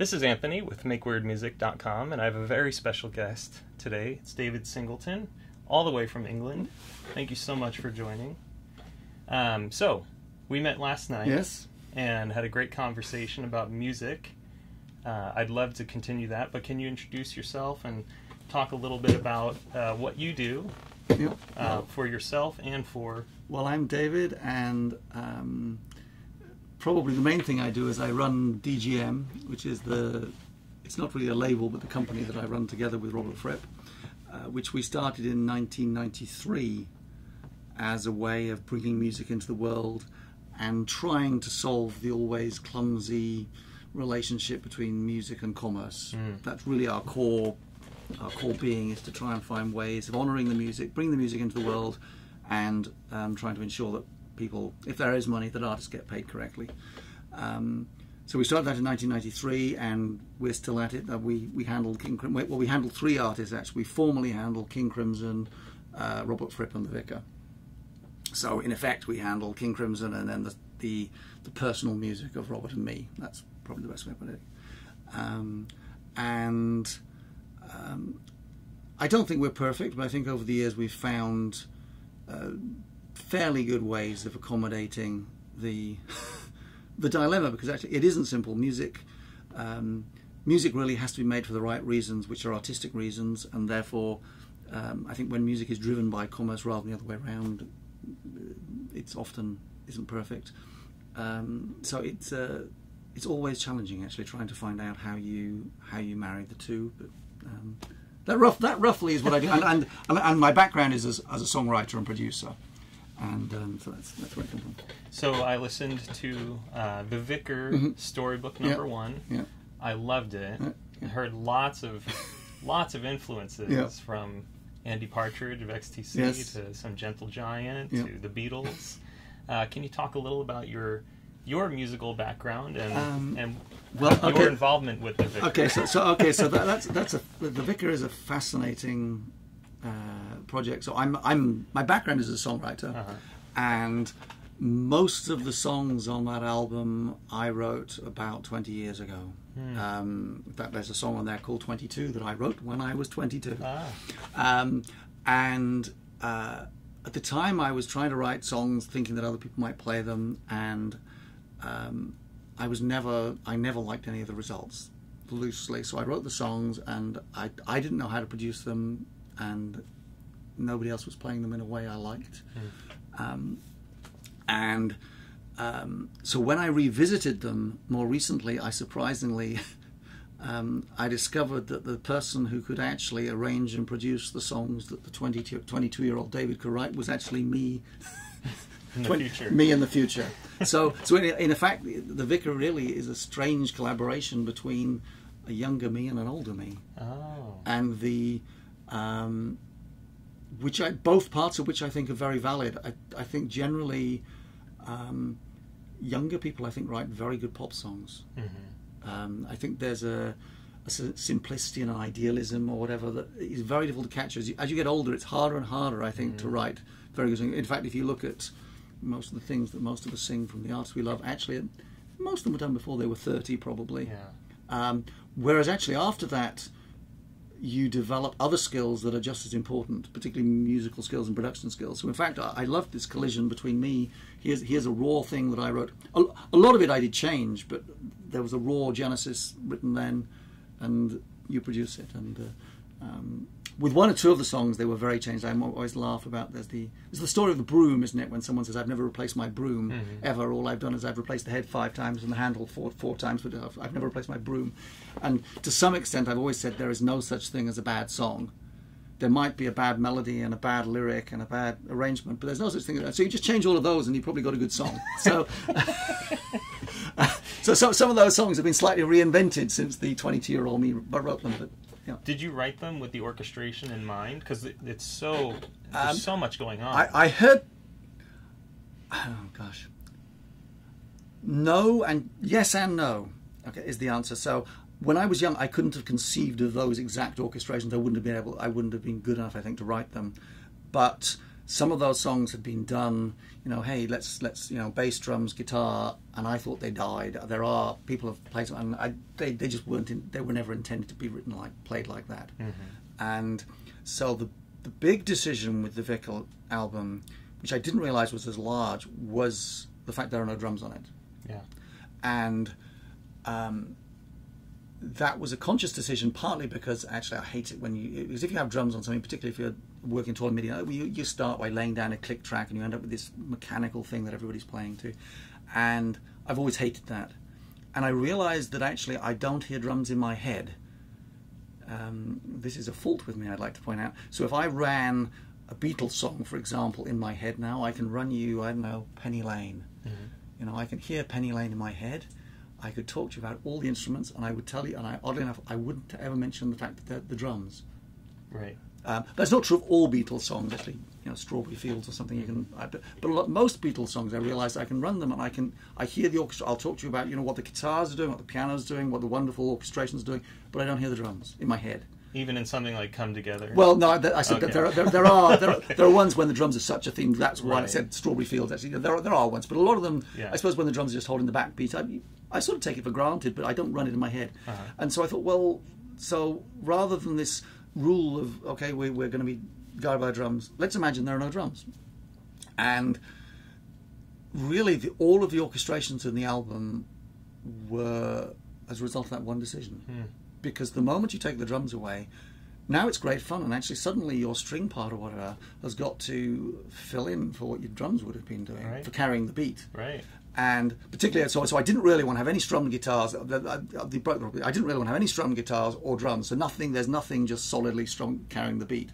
This is Anthony with MakeWeirdMusic.com, and I have a very special guest today. It's David Singleton, all the way from England. Thank you so much for joining. Um, so, we met last night Yes. and had a great conversation about music. Uh, I'd love to continue that, but can you introduce yourself and talk a little bit about uh, what you do Yep. uh, for yourself and for Well, I'm David, and um, probably the main thing I do is I run DGM, which is the it's not really a label, but the company that I run together with Robert Fripp, uh, which we started in 1993 as a way of bringing music into the world and trying to solve the always clumsy relationship between music and commerce. That's really our core our core being is to try and find ways of honouring the music, bring the music into the world, and um, trying to ensure that people, if there is money, that artists get paid correctly. Um, so we started that in 1993, and we're still at it. Uh, we we handled King Crim- well, we handled three artists actually. We formally handled King Crimson, uh, Robert Fripp, and the Vicar. So in effect, we handle King Crimson and then the, the the personal music of Robert and me. That's probably the best way to put it. Um, and um, I don't think we're perfect, but I think over the years we've found uh, fairly good ways of accommodating the the dilemma because actually it isn't simple. Music um, music really has to be made for the right reasons, which are artistic reasons, and therefore um, I think when music is driven by commerce rather than the other way around, it's often isn't perfect. Um, so it's uh, it's always challenging actually trying to find out how you how you marry the two. But um, that rough that roughly is what I do, and and, and, my background is as, as a songwriter and producer, and um, so that's that's where I come from. So I listened to uh, the Vicar Mhm. storybook Yeah. number one. Yeah. I loved it. Yeah, I heard lots of lots of influences Yeah. from Andy Partridge of XTC Yes. to some Gentle Giant Yeah. to the Beatles. Uh, can you talk a little about your your musical background and Um, and well, your involvement with the Vicar? Okay, so, so okay, so that, that's that's a the Vicar is a fascinating uh, project. So I'm I'm my background is a songwriter, Uh-huh. and most of the songs on that album I wrote about 20 years ago. Hmm. Um, in fact, there's a song on there called 22 that I wrote when I was 22. Ah, Um, and uh, at the time, I was trying to write songs, thinking that other people might play them, and um, I was never, I never liked any of the results loosely. So I wrote the songs, and I, I didn't know how to produce them, and nobody else was playing them in a way I liked. Um, and um, so when I revisited them more recently, I surprisingly. Um, I discovered that the person who could actually arrange and produce the songs that the 22 year old David could write was actually me. in the Twen- future. Me in the future. So, so in, in effect, the, the Vicar really is a strange collaboration between a younger me and an older me, Oh, and the um, which I both parts of which I think are very valid. I, I think generally um, younger people I think write very good pop songs. Mhm. Um, I think there's a simplicity and an idealism or whatever that is very difficult to catch. As you, as you get older, it's harder and harder, I think, to write very good songs. In fact, if you look at most of the things that most of us sing from the artists we love, actually, most of them were done before they were 30, probably. yeah. Um, whereas actually after that, you develop other skills that are just as important, particularly musical skills and production skills. So in fact, I, I love this collision between me. Here's here's a raw thing that I wrote. A, a lot of it I did change, but there was a raw genesis written then, and you produce it. And uh, um, with one or two of the songs, they were very changed. I always laugh about there's the there's the story of the broom, isn't it? When someone says, "I've never replaced my broom mm-hmm. ever. All I've done is I've replaced the head five times and the handle four four times, but I've, I've never replaced my broom." And to some extent, I've always said there is no such thing as a bad song. There might be a bad melody and a bad lyric and a bad arrangement, but there's no such thing. as So you just change all of those, and you probably got a good song. So. So, so some of those songs have been slightly reinvented since the 22-year-old me wrote them. But yeah. Did you write them with the orchestration in mind? Because it, it's so Um, there's so much going on. I, I heard. Oh gosh. No and yes and no. Okay, is the answer. So when I was young, I couldn't have conceived of those exact orchestrations. I wouldn't have been able. I wouldn't have been good enough, I think, to write them. But some of those songs had been done. You know, hey, let's let's you know bass, drums, guitar, and I thought they died. There are people have played, them, and I, they they just weren't. In, they were never intended to be written like played like that. And so the the big decision with the Vic album, which I didn't realize was as large, was the fact there are no drums on it Yeah. and um, that was a conscious decision partly because actually I hate it when you because if you have drums on something particularly if you're working to a MIDI you, you start by laying down a click track and you end up with this mechanical thing that everybody's playing to and I've always hated that and I realized that actually I don't hear drums in my head um, this is a fault with me I'd like to point out so if I ran a Beatles song for example in my head now I can run you I don't know Penny Lane you know, I can hear Penny Lane in my head. I could talk to you about all the instruments, and I would tell you. And I, oddly enough, I wouldn't ever mention the fact that they're the drums. Right. Um, that's not true of all Beatles songs. Actually, you know, Strawberry Fields or something. You can, I, but, lot, most Beatles songs, I realise I can run them, and I can. I hear the orchestra. I'll talk to you about you know what the guitars are doing, what the piano's doing, what the wonderful orchestration's doing, but I don't hear the drums in my head. Even in something like Come Together. Well, no, I, I said that there, are, there, there are there are there are ones when the drums are such a thing. That's why I said Strawberry Fields. Actually, there are, there are ones, but a lot of them, Yeah. I suppose, when the drums are just holding the backbeat, I, I sort of take it for granted, but I don't run it in my head. Uh-huh. And so I thought, well, so rather than this rule of okay, we, we're going to be guided by drums, let's imagine there are no drums, and really, the, all of the orchestrations in the album were as a result of that one decision. Hmm. Because the moment you take the drums away, now it's great fun, and actually suddenly your string part or whatever has got to fill in for what your drums would have been doing Right. for carrying the beat. Right. And particularly, so, so I didn't really want to have any strum guitars. uh, uh, the- I didn't really want to have any strum guitars or drums. So nothing. There's nothing just solidly strong carrying the beat.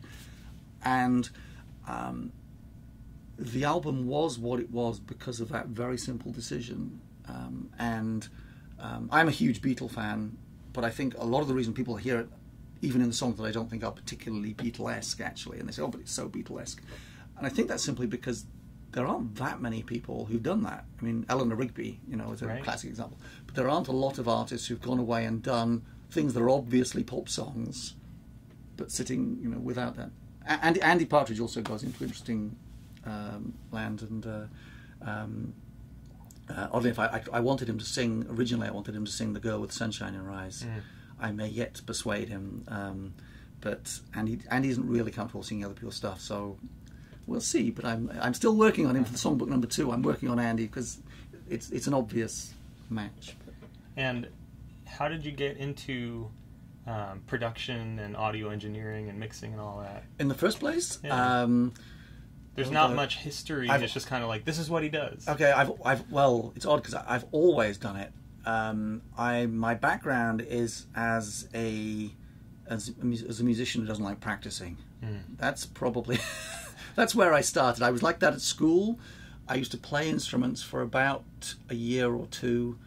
And um, the album was what it was because of that very simple decision. Um, and um, I'm a huge Beatle fan, but I think a lot of the reason people hear it, even in the songs that I don't think are particularly Beatlesque, actually, and they say, "Oh, but it's so Beatlesque," and I think that's simply because there aren't that many people who've done that. I mean, Eleanor Rigby, you know, is a Right. classic example, but there aren't a lot of artists who've gone away and done things that are obviously pop songs, but sitting, you know, without that. Andy, Andy Partridge also goes into interesting um, land, and uh, um, uh, oddly enough, I, I, wanted him to sing. Originally, I wanted him to sing "The Girl with Sunshine in Her Eyes." I may yet persuade him, um, but Andy, Andy isn't really comfortable singing other people's stuff, so we'll see. But I'm I'm still working on him for the songbook number two. I'm working on Andy because it's it's an obvious match. And how did you get into um, production and audio engineering and mixing and all that? In the first place, Yeah. um, There's not much history. I've- it's just kind of like this is what he does. Okay, I've, I've well, it's odd because I've always done it. Um, I my background is as a as as a musician who doesn't like practicing. That's probably that's where I started. I was like that at school. I used to play instruments for about a year or two,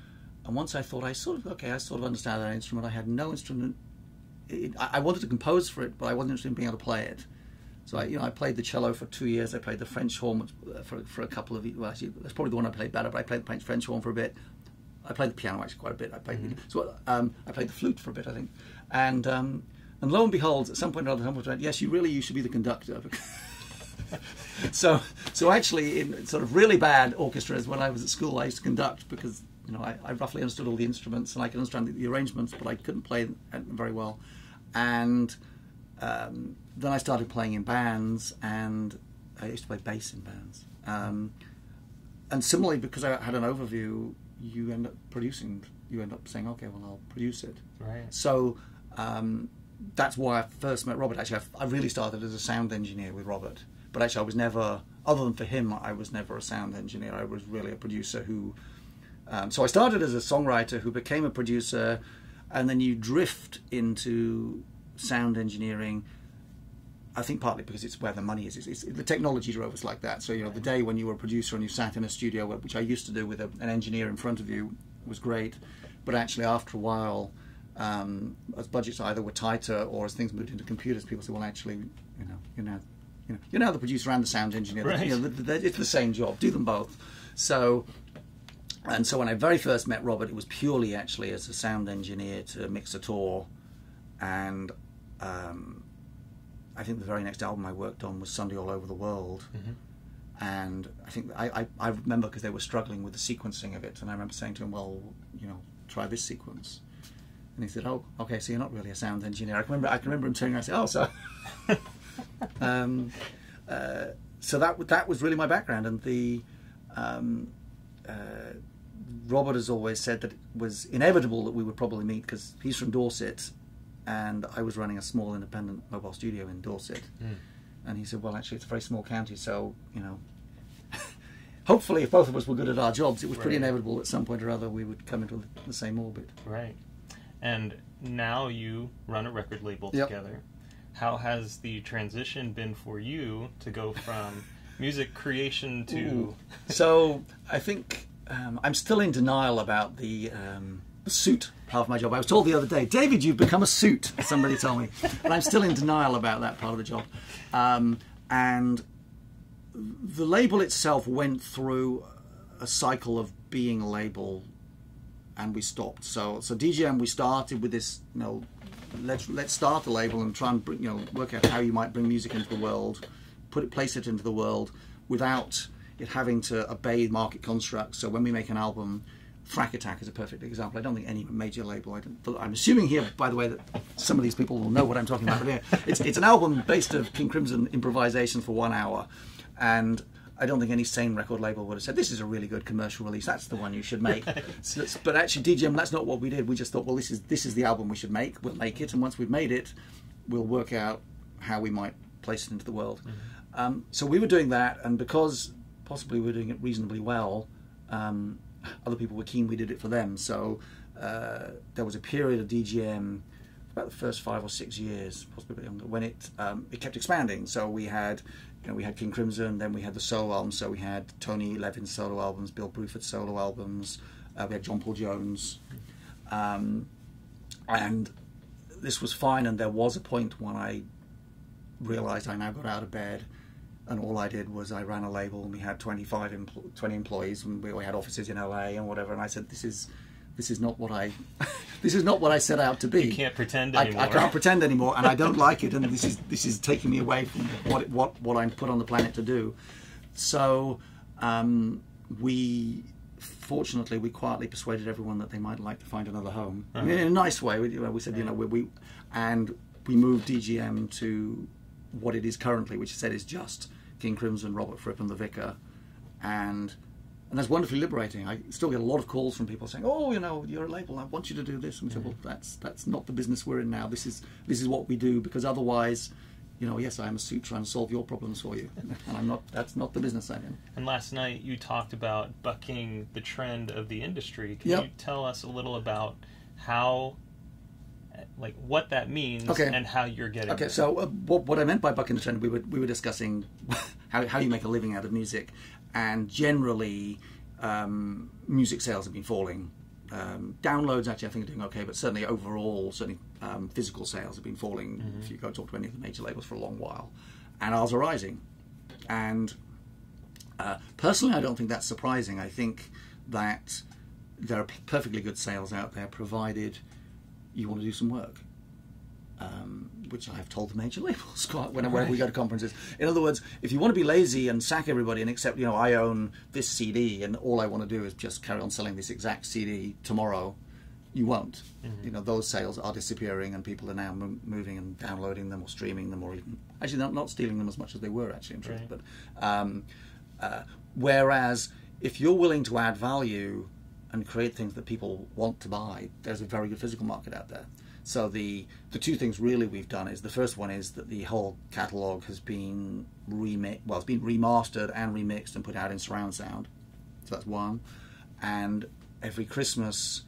and once I thought I sort of okay, I sort of understand that instrument. I had no instrument. It, I, I wanted to compose for it, but I wasn't interested in being able to play it. So I, you know, I played the cello for two years. I played the French horn uh, for for a couple of. Well, actually, that's probably the one I played better. But I played the French French horn for a bit. I played the piano actually quite a bit. I played so um, I played the flute for a bit, I think. And um, and lo and behold, at some point or other, someone went, "Yes, you really you should be the conductor." so so actually, in sort of really bad orchestras, when I was at school, I used to conduct because you know I, I roughly understood all the instruments and I could understand the, the arrangements, but I couldn't play very well. And um, then I started playing in bands, and I used to play bass in bands. Um, and similarly, because I had an overview, you end up producing. You end up saying, "Okay, well, I'll produce it." Right. So um, that's why I first met Robert. Actually, I, I really started as a sound engineer with Robert, but actually, I was never, other than for him, I was never a sound engineer. I was really a producer who. Um, so I started as a songwriter who became a producer, and then you drift into sound engineering. I think partly because it's where the money is. It's, it's, the technology drove us like that. So you know, the day when you were a producer and you sat in a studio, which I used to do with a, an engineer in front of you, was great. But actually, after a while, um, as budgets either were tighter or as things moved into computers, people said, "Well, actually, you know, you're now, you know, you're now the producer and the sound engineer. Right. You know, the, the, it's the same job. Do them both." So and so when I very first met Robert, it was purely actually as a sound engineer to mix a tour, and um, I think the very next album I worked on was Sunday All Over the World. Mhm. And I think I, I, I remember because they were struggling with the sequencing of it, and I remember saying to him, "Well, you know, try this sequence." And he said, "Oh, okay. So you're not really a sound engineer." I can remember. I can remember him turning around and saying, "Oh, so." um, uh, so that that was really my background, and the um, uh, Robert has always said that it was inevitable that we would probably meet because he's from Dorset, and I was running a small independent mobile studio in Dorset, Mm. and he said, "Well, actually, it's a very small county, so you know." Hopefully, if both of us were good at our jobs, it was pretty Right. inevitable at some point or other we would come into the same orbit. Right. And now you run a record label Yep. together. How has the transition been for you to go from music creation to so I think um, I'm still in denial about the, um, suit part of my job. I was told the other day, David, you've become a suit. Somebody told me, but I'm still in denial about that part of the job. Um, and the label itself went through a cycle of being a label, and we stopped. So, so DGM, we started with this, you know, let's let's start the label and try and bring, you know work out how you might bring music into the world, put it place it into the world without it having to obey market constructs. So when we make an album, THRaKaTTaK is a perfect example. I don't think any major label. I I'm assuming here, by the way, that some of these people will know what I'm talking about. But yeah, it's it's an album based of King Crimson improvisation for one hour, and. I don't think any sane record label would have said this is a really good commercial release. That's the one you should make. So but actually, DGM, that's not what we did. We just thought, well, this is this is the album we should make. We'll make it, and once we've made it, we'll work out how we might place it into the world. Um, so we were doing that, and because possibly we were doing it reasonably well, um, other people were keen we did it for them. So uh, there was a period of DGM about the first five or six years, possibly younger, when it um, it kept expanding. So we had, you know, we had King Crimson, then we had the solo albums. So we had Tony Levin's solo albums, Bill Bruford's solo albums. Uh, we had John Paul Jones, um, and this was fine. And there was a point when I realised I now got out of bed. And all I did was I ran a label, and we had 25, empl- 20 employees, and we, we had offices in LA and whatever. And I said, "This is, this is not what I, this is not what I set out to be. you can't pretend I, anymore? I can't pretend anymore, and I don't like it, and this is this is taking me away from what what what I'm put on the planet to do. So um, we, fortunately, we quietly persuaded everyone that they might like to find another home I mean, in a nice way. We, we said, you know, we, we and we moved DGM to what it is currently, which I said is just King Crimson, Robert Fripp, and the Vicar, and and that's wonderfully liberating. I still get a lot of calls from people saying, "Oh, you know, you're a label. I want you to do this." And we say, "Well, that's that's not the business we're in now. This is this is what we do because otherwise, you know, yes, I am a suit trying to solve your problems for you, and I'm not. That's not the business I'm in." And last night you talked about bucking the trend of the industry. Can Yep. you tell us a little about how, like, what that means Okay. and how you're getting Okay, there? so uh, what, what I meant by bucking the trend, we were we were discussing how how you make a living out of music, and generally, um, music sales have been falling. Um, downloads actually I think are doing okay, but certainly overall, certainly um, physical sales have been falling. If you go talk to any of the major labels for a long while, and ours are rising. And uh, personally, I don't think that's surprising. I think that there are perfectly good sales out there, provided you want to do some work um, which I have told the major labels quite whenever we go to conferences. In other words, if you want to be lazy and sack everybody and accept, you know, I own this CD and all I want to do is just carry on selling this exact CD tomorrow, you won't. You know, those sales are disappearing and people are now mo- moving and downloading them or streaming them or even actually not, not stealing them as much as they were actually in truth. Right. But um, uh, whereas if you're willing to add value and create things that people want to buy, there's a very good physical market out there. So the the two things really we've done is the first one is that the whole catalog has been remixed, well, it's been remastered and remixed and put out in surround sound. So that's one. And every Christmas,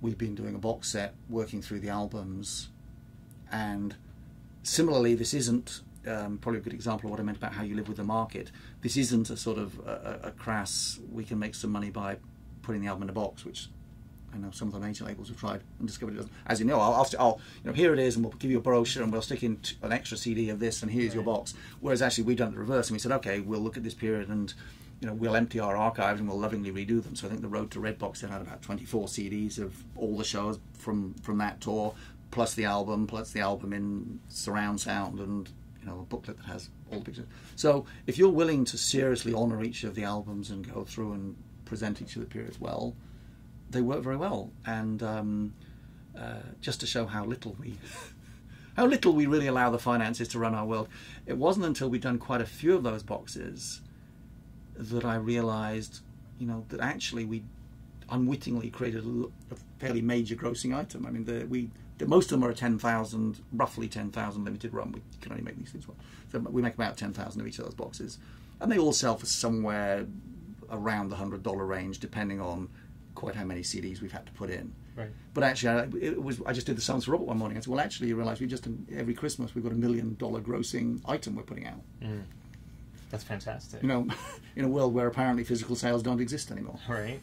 we've been doing a box set, working through the albums, and similarly, this isn't um, probably a good example of what I meant about how you live with the market. This isn't a sort of a, a, a crass. We can make some money by putting the album in a box, which I know some of the major labels have tried and discovered it doesn't. As you know, I'll, I'll, I'll you know here it is, and we'll give you a brochure, and we'll stick in t- an extra CD of this, and here's your box. Whereas actually we've done it the reverse, and we said, okay, we'll look at this period and. You know, we'll empty our archives and we'll lovingly redo them. So I think the Road to Red Box then had about 24 CDs of all the shows from from that tour, plus the album, plus the album in surround sound and you know, a booklet that has all the pictures. So if you're willing to seriously honour each of the albums and go through and present each of the periods well, they work very well. And um, uh, just to show how little we. How little we really allow the finances to run our world. It wasn't until we'd done quite a few of those boxes that I realised, you know, that actually we unwittingly created a, fairly major grossing item. I mean, the, we most of them are a ten thousand, roughly ten thousand limited run. We can only make these things well, so we make about ten thousand of each of those boxes, and they all sell for somewhere around the hundred dollar range, depending on quite how many CDs we've had to put in. Right. But actually, I, it was I just did the sums for Robert one morning. I said, well, actually, you realise we just every Christmas we've got a million dollar grossing item we're putting out. Mm. That's fantastic. You know, in a world where apparently physical sales don't exist anymore. Right.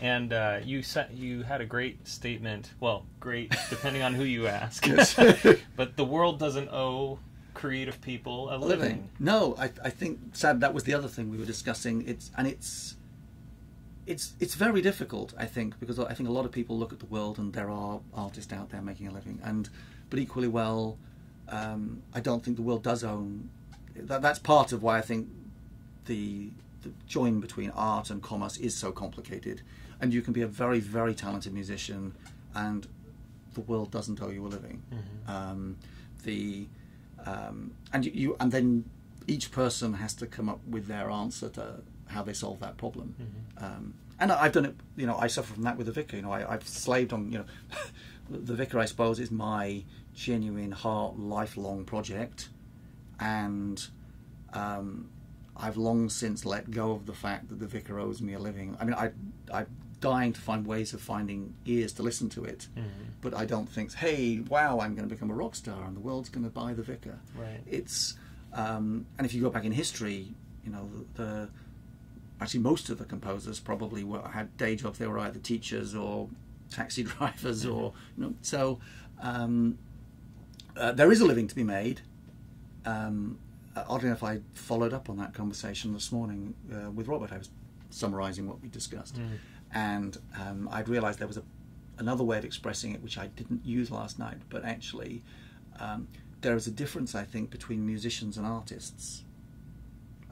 And uh, you sa- you had a great statement. Well, great depending on who you ask. but the world doesn't owe creative people a living. living. No, I, I think sad that was the other thing we were discussing. It's and it's it's it's very difficult, I think, because I think a lot of people look at the world and there are artists out there making a living, and but equally well, um, I don't think the world does own. That, that's part of why I think the the join between art and commerce is so complicated, and you can be a very very talented musician, and the world doesn't owe you a living. Mm-hmm. Um, the um, and you, you, and then each person has to come up with their answer to how they solve that problem. Mm-hmm. Um, and I've done it. You know, I suffer from that with the vicar. You know, I, have slaved on. You know, the vicar, I suppose, is my genuine heart, lifelong project, and um, I've long since let go of the fact that the vicar owes me a living. I mean, I, I'm dying to find ways of finding ears to listen to it, mm-hmm. but I don't think, hey, wow, I'm going to become a rock star and the world's going to buy the vicar. Right. It's um, and if you go back in history, you know the, the actually most of the composers probably were, had day jobs. They were either teachers or taxi drivers, mm-hmm. or you know. So um, uh, there is a living to be made. Um, uh, oddly enough, I followed up on that conversation this morning uh, with Robert. I was summarising what we discussed, mm. and um, I'd realised there was a, another way of expressing it which I didn't use last night. But actually, um, there is a difference, I think, between musicians and artists.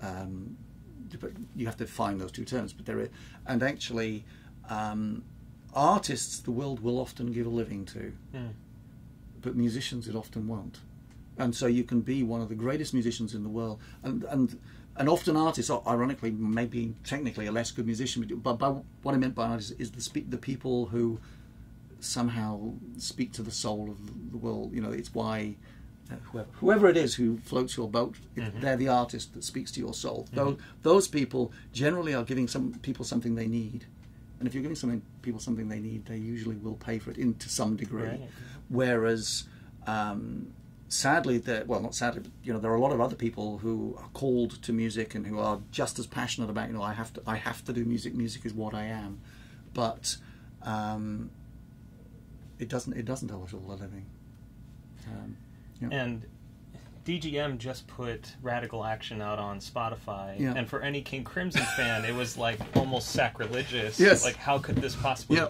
Um, you have to find those two terms, but there is, and actually, um, artists the world will often give a living to, mm. but musicians it often won't and so you can be one of the greatest musicians in the world and and and often artists ironically maybe technically a less good musician but by, what i meant by artists is the speak the people who somehow speak to the soul of the world you know it's why whoever, whoever it is who floats your boat mm-hmm. they're the artist that speaks to your soul mm-hmm. those, those people generally are giving some people something they need and if you're giving something people something they need they usually will pay for it in to some degree right. whereas um, sadly, there, well, not sadly, but you know, there are a lot of other people who are called to music and who are just as passionate about, you know, I have to, I have to do music. Music is what I am, but um, it doesn't, it doesn't tell us all a living. Um, And DGM just put Radical Action out on Spotify, yeah. and for any King Crimson fan, it was like almost sacrilegious. Yes. Like, how could this possibly? Yeah.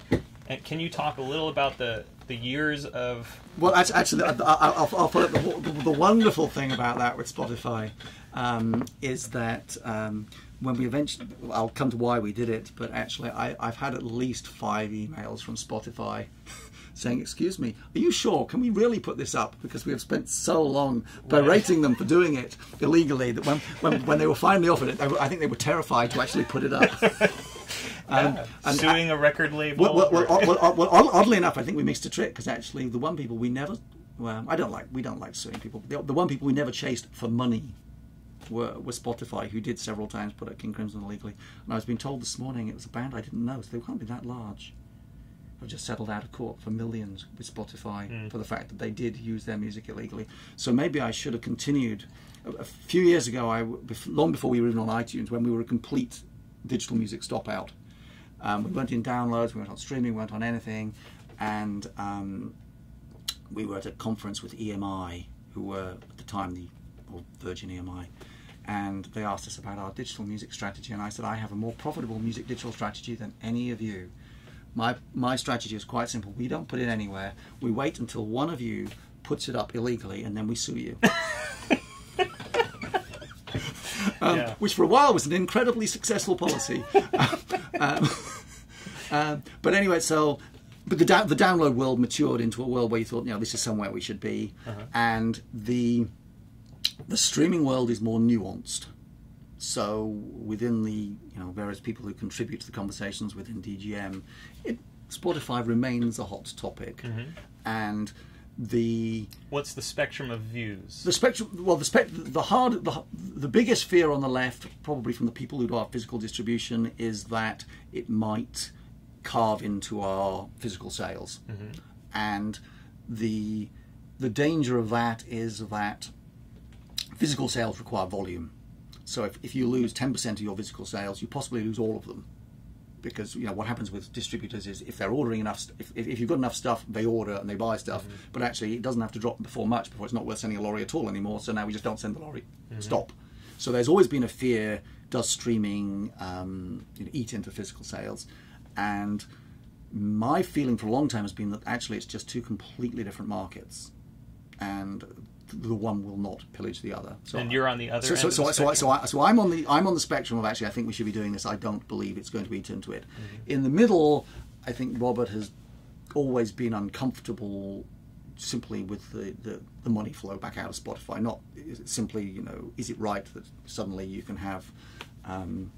And can you talk a little about the the years of? Well, actually, I'll, I'll put it. The, the, wonderful thing about that with Spotify um, is that um, when we eventually, I'll come to why we did it, but actually, I, I've had at least five emails from Spotify. saying, "Excuse me, are you sure? Can we really put this up? Because we have spent so long berating them for doing it illegally that when when, when they were finally offered it, were, I think they were terrified to actually put it up." and, and, suing a record label. Well, well, well, well, oddly enough, I think we missed a trick because actually the one people we never, well, I don't like, we don't like suing people. The, the one people we never chased for money were, were Spotify, who did several times put out King Crimson illegally. And I was being told this morning it was a band I didn't know, so they can't be that large. I've just settled out of court for millions with Spotify mm. for the fact that they did use their music illegally. So maybe I should have continued. A few years ago, I long before we were even on iTunes, when we were a complete digital music stop out, um, we weren't in downloads, we weren't on streaming, we weren't on anything, and um, we were at a conference with EMI, who were at the time the or Virgin EMI, and they asked us about our digital music strategy, and I said I have a more profitable music digital strategy than any of you. My my strategy is quite simple. We don't put it anywhere. We wait until one of you puts it up illegally, and then we sue you. um, Yeah. which for a while was an incredibly successful policy. um, um, but anyway, so but the the download world matured into a world where you thought, you know, this is somewhere we should be, and the the streaming world is more nuanced. So within the you know various people who contribute to the conversations within DGM, Spotify remains a hot topic, mm-hmm. and the What's the spectrum of views? the spectrum well the spec the hard the, the biggest fear on the left probably from the people who do our physical distribution is that it might carve into our physical sales. Mm-hmm. And the the danger of that is that physical sales require volume. So if, if you lose 10% of your physical sales you possibly lose all of them because you know what happens with distributors is if they're ordering enough, st- if, if if you've got enough stuff, they order and they buy stuff. But actually, it doesn't have to drop before much before it's not worth sending a lorry at all anymore. So now we just don't send the lorry. Stop. So there's always been a fear: does streaming um, you know, eat into physical sales? And my feeling for a long time has been that actually it's just two completely different markets, and the one will not pillage the other. So and you're on the other so, end. so, so, so, I, so, I, so I'm on the I'm on the spectrum of actually I think we should be doing this. I don't believe it's going to eat into it. Mm-hmm. In the middle, I think Robert has always been uncomfortable simply with the, the, the money flow back out of Spotify. Not is it simply you know is it right that suddenly you can have. Um,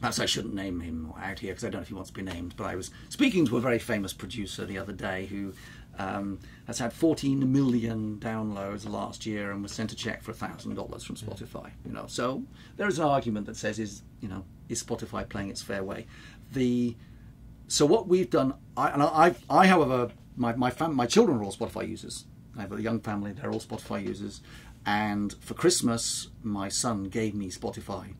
Perhaps I shouldn't name him out here because I don't know if he wants to be named. But I was speaking to a very famous producer the other day who um, has had 14 million downloads last year and was sent a check for thousand dollars from Spotify. You know, so there is an argument that says is you know is Spotify playing its fair way? The so what we've done, I, and I, I, however, my my fam, my children are all Spotify users. I have a young family; they're all Spotify users. And for Christmas, my son gave me Spotify.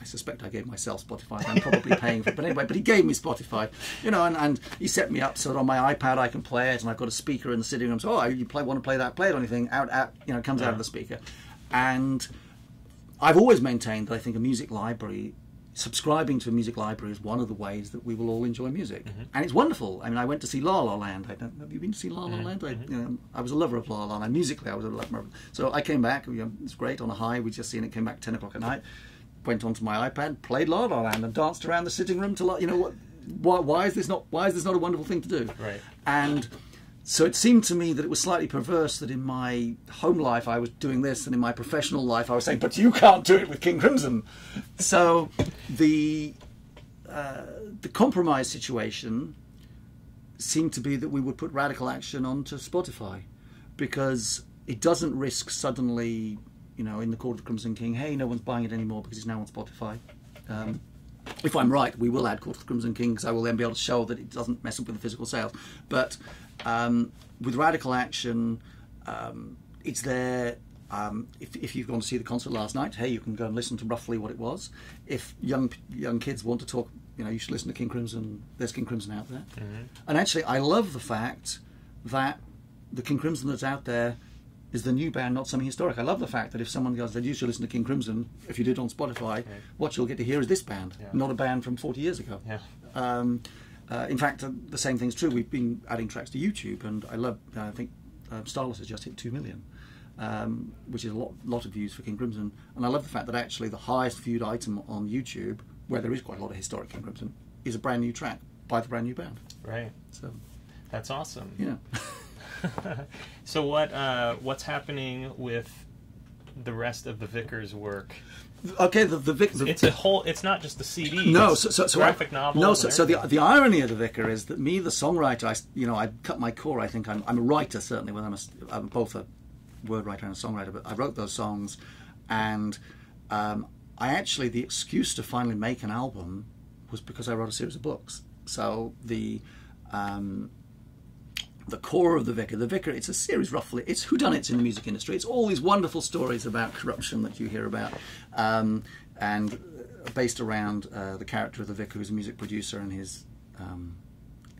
I suspect I gave myself Spotify. I'm probably paying for it, but anyway. But he gave me Spotify, you know, and, and he set me up so that on my iPad I can play it, and I've got a speaker in the sitting room. So, oh, you play, want to play that? Play it on anything. Out, out, you know, it comes out of the speaker. And I've always maintained that I think a music library, subscribing to a music library, is one of the ways that we will all enjoy music, mm-hmm. and it's wonderful. I mean, I went to see La La Land. I don't, have you been to see La La mm-hmm. Land? I, mm-hmm. you know, I was a lover of La La Land. Musically, I was a lover. of So I came back. You know, it's great on a high. We just seen it. Came back ten o'clock at night. Went onto my iPad, played La La Land, and danced around the sitting room to La- you know what. Why, why is this not? Why is this not a wonderful thing to do? Right. And so it seemed to me that it was slightly perverse that in my home life I was doing this, and in my professional life I was saying, "But you can't do it with King Crimson." So the uh, the compromise situation seemed to be that we would put radical action onto Spotify because it doesn't risk suddenly, you know, in the court of Crimson King, hey, no one's buying it anymore because it's now on Spotify. Um, if I'm right, we will add Court of the Crimson King because I will then be able to show that it doesn't mess up with the physical sales. But um, with radical action, um, it's there. Um, if, if you've gone to see the concert last night, hey, you can go and listen to roughly what it was. If young young kids want to talk, you know, you should listen to King Crimson. There's King Crimson out there. And actually, I love the fact that the King Crimson that's out there is the new band, not something historic. I love the fact that if someone goes, "Did you should listen to King Crimson?" If you did on Spotify, what you'll get to hear is this band, Yeah. not a band from 40 years ago. Yeah. Um, uh, in fact, uh, the same thing's true. We've been adding tracks to YouTube, and I love. Uh, I think um, Starless has just hit two million, um, which is a lot, lot of views for King Crimson. And I love the fact that actually the highest viewed item on YouTube, where there is quite a lot of historic King Crimson, is a brand new track by the brand new band. Right. So That's awesome. yeah. so what uh, what's happening with the rest of the Vicar's work? Okay, the the, Vic, the It's a whole. It's not just the CD. No, it's so, so, so graphic novel. No, so, so the the irony of the vicar is that me, the songwriter, I you know I cut my core. I think I'm, I'm a writer certainly, when I'm a, I'm both a word writer and a songwriter. But I wrote those songs, and um, I actually the excuse to finally make an album was because I wrote a series of books. So the um, the core of the vicar. The vicar. It's a series, roughly. It's whodunits in the music industry. It's all these wonderful stories about corruption that you hear about, um, and uh, based around uh, the character of the vicar, who's a music producer, and his. Um,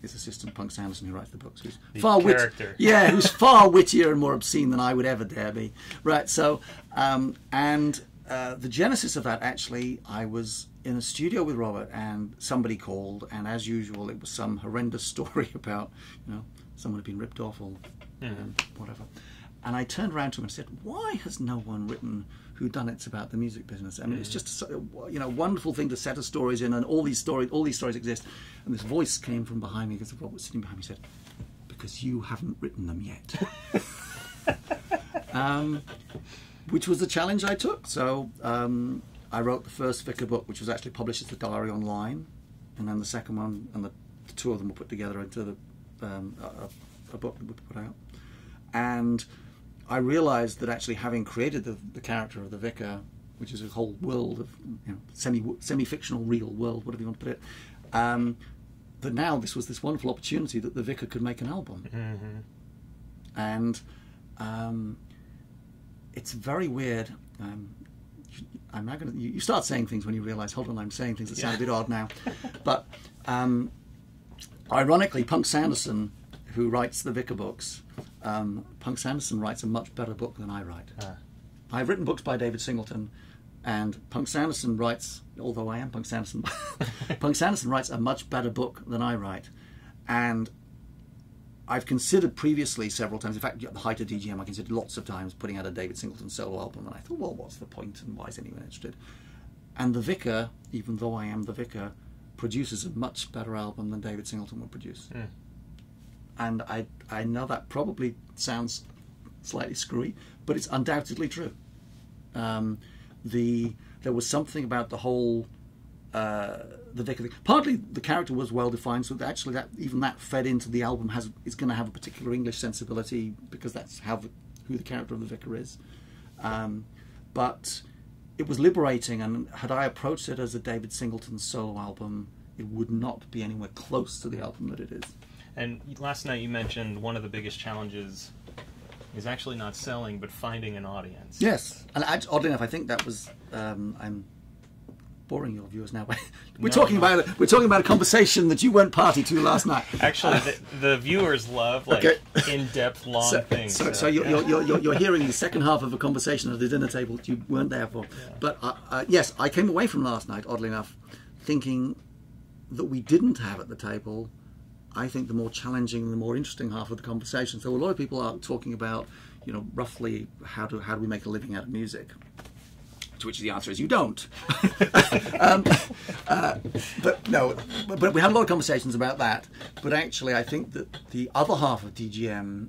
his assistant, Punk Sanderson, who writes the books, who's The far wit- yeah, who's far wittier and more obscene than I would ever dare be. Right. So, um, and uh, the genesis of that actually, I was in a studio with Robert, and somebody called, and as usual, it was some horrendous story about, you know, someone had been ripped off or um, whatever. and I turned around to him and said, "Why has no one written whodunits about the music business? I mean, it's just a, you know wonderful thing to set of stories in, and all these stories, all these stories exist." And this voice came from behind me, because Robert was sitting behind me, said, "Because you haven't written them yet." um, which was the challenge I took. So um, I wrote the first Vicar book, which was actually published as the Diary Online, and then the second one, and the, the two of them were put together into the, um, a, a, book that we put out. And I realised that actually having created the, the character of the Vicar, which is a whole world of you know, semi semi fictional real world, whatever you want to put it. Um, that now this was this wonderful opportunity that the vicar could make an album, Mm-hmm. and um, it's very weird. Um, I'm not going to. You start saying things when you realise, hold on, I'm saying things that sound a bit odd now. But um, ironically, Punk Sanderson, who writes the Vicar books, um, Punk Sanderson writes a much better book than I write. Ah. I've written books by David Singleton, and Punk Sanderson writes, although I am Punk Sanderson, Punk Sanderson writes a much better book than I write. And I've considered previously several times, in fact, at the height of DGM, I considered lots of times putting out a David Singleton solo album, and I thought, well, what's the point and why is anyone interested? And The Vicar, even though I am The Vicar, produces a much better album than David Singleton would produce. Mm. And I, I know that probably sounds slightly screwy, but it's undoubtedly true. Um, the there was something about the whole uh, the vicar thing. Partly the character was well defined, so that actually that even that fed into the album has is going to have a particular English sensibility because that's how the, who the character of the vicar is. Um, but it was liberating, and had I approached it as a David Singleton solo album, it would not be anywhere close to the album that it is. And last night you mentioned one of the biggest challenges is actually not selling, but finding an audience. Yes, and oddly enough, I think that was um, I'm boring your viewers now. we're No, talking no. about a, we're talking about a conversation that you weren't party to last night. Actually, the, the viewers love like Okay. in-depth, long so, things. so, so you're, you're, you're, you're, you're hearing the second half of a conversation at the dinner table that you weren't there for. But uh, uh, yes, I came away from last night, oddly enough, thinking that we didn't have at the table. I think the more challenging, and the more interesting half of the conversation. So a lot of people are talking about, you know, roughly how do how do we make a living out of music. To which the answer is you don't. um, uh, but no, but, we had a lot of conversations about that. But actually, I think that the other half of DGM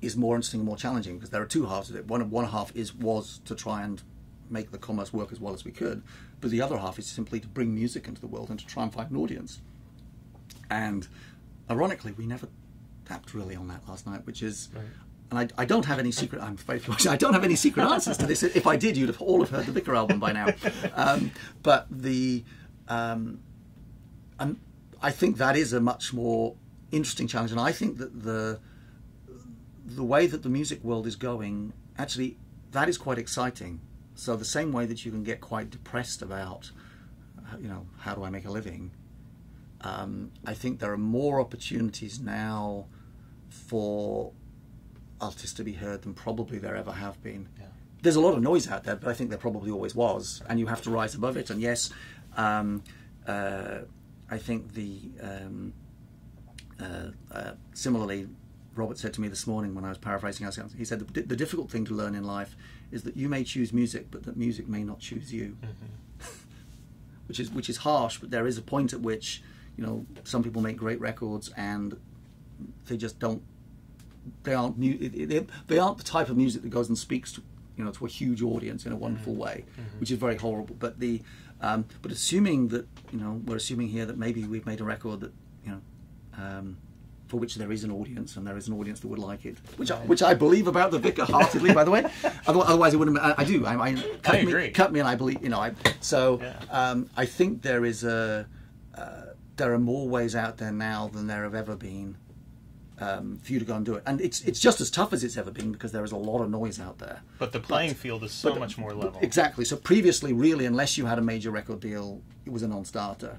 is more interesting and more challenging because there are two halves of it. One one half is was to try and make the commerce work as well as we could, but the other half is simply to bring music into the world and to try and find an audience. And ironically, we never tapped really on that last night, which is. And I, I don't have any secret. I'm afraid I don't have any secret answers to this. If I did, you'd have all have heard the Vicar album by now. Um, but the, um, and I think that is a much more interesting challenge. And I think that the, the way that the music world is going, actually, that is quite exciting. So the same way that you can get quite depressed about, you know, how do I make a living? Um, I think there are more opportunities now for artists to be heard than probably there ever have been. Yeah. There's a lot of noise out there, but I think there probably always was, and you have to rise above it. And yes, um, uh, I think the um, uh, uh, similarly, Robert said to me this morning when I was paraphrasing he said the, the difficult thing to learn in life is that you may choose music, but that music may not choose you. which is which is harsh, but there is a point at which you know some people make great records and they just don't. They aren't mu- they, they aren't the type of music that goes and speaks to you know to a huge audience in a wonderful way, which is very horrible. But the um, but assuming that you know we're assuming here that maybe we've made a record that you know. Um, for which there is an audience, and there is an audience that would like it, which I, which I believe about the vicar heartedly. by the way, Otherwise- otherwise it wouldn't. I, I do. I, I cut I me, cut me, and I believe. You know, I so Yeah. um, I think there is a uh, there are more ways out there now than there have ever been um, for you to go and do it, and it's it's just as tough as it's ever been because there is a lot of noise out there. But the playing field is so but- much more level. Exactly. So previously, really, unless you had a major record deal, it was a non-starter.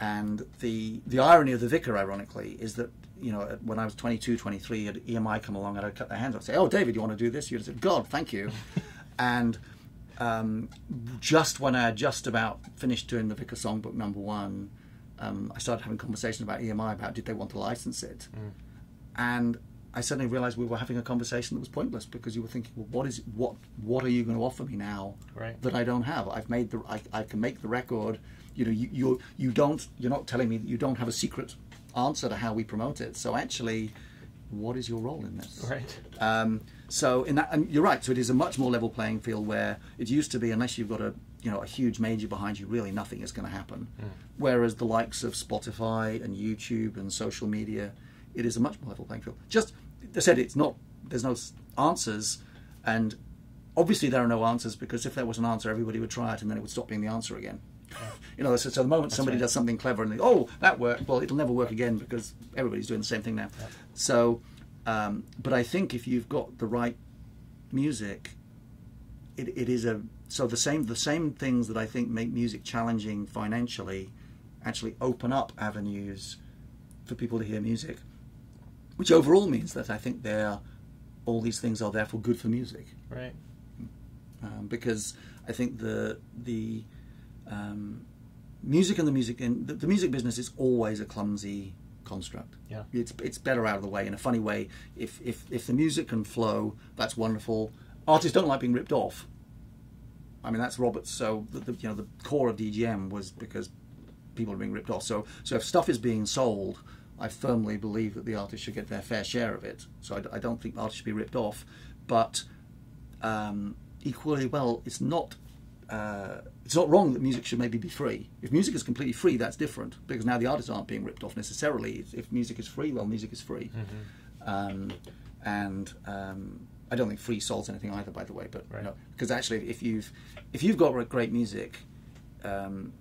And the the irony of the Vicar, ironically, is that you know when I was 22, 23, had EMI come along and I'd cut their hands off, say, "Oh, David, you want to do this?" You'd say, "God, thank you." and um, just when I had just about finished doing the Vicar Songbook number one, um, I started having conversations about EMI about did they want to license it, and I suddenly realized we were having a conversation that was pointless because you were thinking, well, what is what what are you going to offer me now Right. that I don't have? I've made the I, I can make the record. You know, you you you don't you're not telling me that you don't have a secret answer to how we promote it. So actually, what is your role in this? Right. Um, so in that, and you're right. So it is a much more level playing field where it used to be, unless you've got a you know a huge major behind you, really nothing is going to happen. Whereas the likes of Spotify and YouTube and social media, it is a much more level playing field. Just I said, it's not. There's no answers, and obviously there are no answers because if there was an answer, everybody would try it, and then it would stop being the answer again. You know, so, so the moment somebody right. does something clever and they, oh, that worked, well, it'll never work again because everybody's doing the same thing now. So, um, but I think if you've got the right music, it, it is a so the same the same things that I think make music challenging financially actually open up avenues for people to hear music, which overall means that I think they're all these things are therefore good for music Right. um, because I think the the um, music and the music and the, the music business is always a clumsy construct. Yeah. It's it's better out of the way in a funny way. If if if the music can flow, that's wonderful. Artists don't like being ripped off. I mean that's Roberts. So the, the you know the core of DGM was because people are being ripped off. So so if stuff is being sold. I firmly believe that the artist should get their fair share of it. So I don't think artists should be ripped off. But um, equally well, it's not uh, it's not wrong that music should maybe be free. If music is completely free, that's different because now the artists aren't being ripped off necessarily. If, music is free, well, music is free, um, and um, I don't think free solves anything either. By the way, but Right. because actually, if you've if you've got great music, um,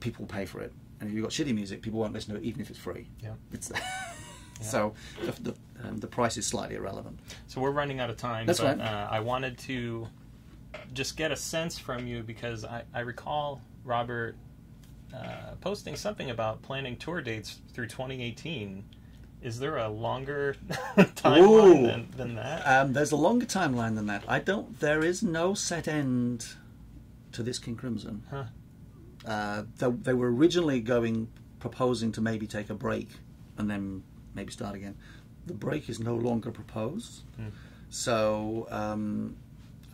people pay for it, and if you've got shitty music, people won't listen to it even if it's free. Yeah. It's so the the, um, the price is slightly irrelevant. So we're running out of time. That's but, right. Uh, I wanted to just get a sense from you because I, I recall Robert uh, posting something about planning tour dates through 2018. Is there a longer timeline than, than that? Um, there's a longer timeline than that. I don't. There is no set end to this King Crimson. Huh. Uh, they, they were originally going, proposing to maybe take a break and then maybe start again. The break is no longer proposed. Hmm. So um,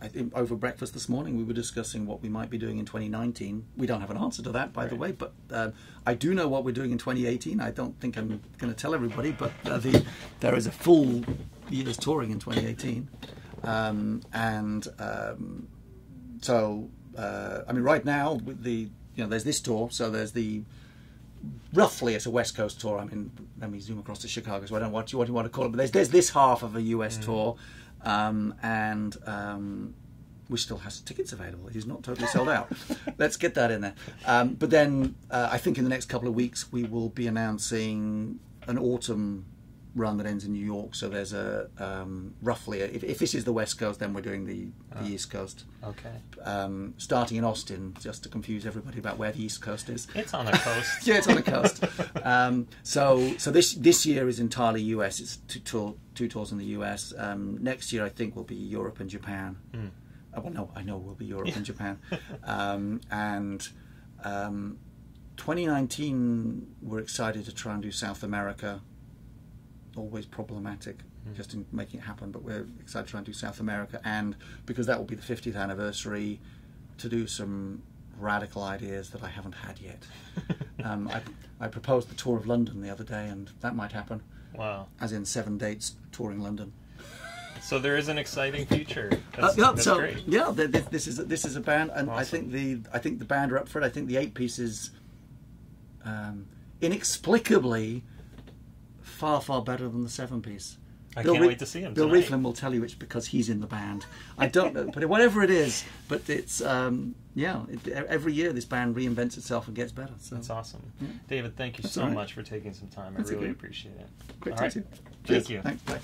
I think over breakfast this morning we were discussing what we might be doing in 2019. We don't have an answer to that, by the way, but uh, I do know what we're doing in 2018. I don't think I'm going to tell everybody, but uh, the, there is a full year's touring in 2018, um, and um, so uh, I mean, right now with the you know there's this tour, so there's the roughly it's a West Coast tour. I mean, let me zoom across to Chicago, so I don't know what you, what you want to call it, but there's there's this half of a US tour, um, and um, which still has tickets available. It is not totally sold out. Let's get that in there. Um, but then uh, I think in the next couple of weeks we will be announcing an autumn run that ends in New York. So there's a um, roughly a, if, if this is the West Coast, then we're doing the, the East Coast Okay. um, starting in Austin, just to confuse everybody about where the East Coast is. It's on the coast. yeah, it's on the coast. um, so, so this this year is entirely US. It's two, tour, two tours in the US. Um, next year, I think, will be Europe and Japan. Hmm. Uh, well, no, I know will be Europe and Japan. Um, and um, 2019, we're excited to try and do South America. Always problematic, just in making it happen. But we're excited to try and do South America, and because that will be the 50th anniversary, to do some radical ideas that I haven't had yet. um, I, I proposed the tour of London the other day, and that might happen, Wow. as in seven dates touring London. So there is an exciting future. Uh, That's, yeah, that's so great. yeah, th- th- this is this is a band, and I think the I think the band are up for it. I think the eight piece is um, inexplicably far far better than the seven piece. I can't wait to see him Bill tonight. Rieflin will tell you it's because he's in the band. I don't know, but whatever it is, but it's um, yeah. It, every year this band reinvents itself and gets better. So That's awesome. Yeah. David, thank you That's so all right. much for taking some time. I really okay. appreciate it. great All to you. Thank Cheers. you. Thanks. Bye.